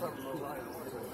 这怎么办呀卧槽